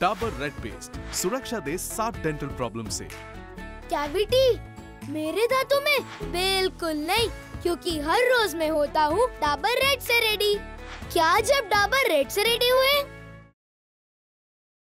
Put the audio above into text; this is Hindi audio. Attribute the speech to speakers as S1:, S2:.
S1: डाबर रेड पेस्ट, सुरक्षा दे सात डेंटल प्रॉब्लम से।
S2: कैविटी मेरे दांतों में बिल्कुल नहीं, क्योंकि हर रोज मैं होता हूँ डाबर रेड से रेडी। क्या जब डाबर रेड से रेडी हुए?